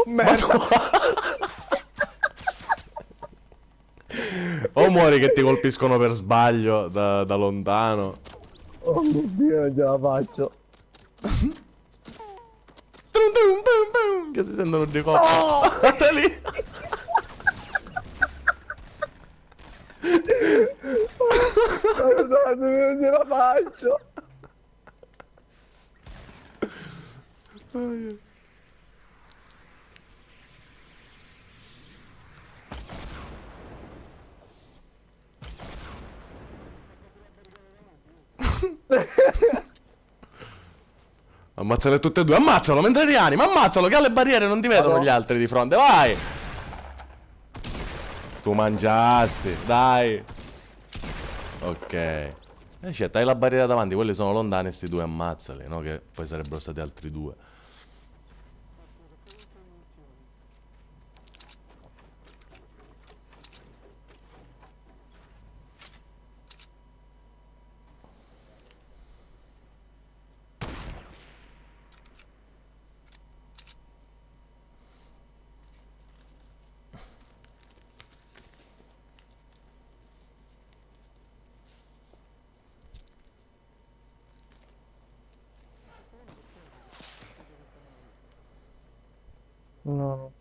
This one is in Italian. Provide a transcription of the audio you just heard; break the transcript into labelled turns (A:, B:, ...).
A: Oh merda!
B: o muori che ti colpiscono per sbaglio da, da lontano.
A: Oh mio dio, non ce la faccio.
B: Che si sentono di coppia.
A: Oh!
B: Guarda lì.
A: Aiutatemi, non ce la faccio.
B: Ammazzale tutte e due, ammazzalo mentre rianima, ammazzalo che ha le barriere, non ti vedono gli altri di fronte, vai! Tu mangiasti, dai! Ok. Eh shit, hai la barriera davanti, quelli sono lontani sti due, ammazzali, no? Che poi sarebbero stati altri due.
A: No.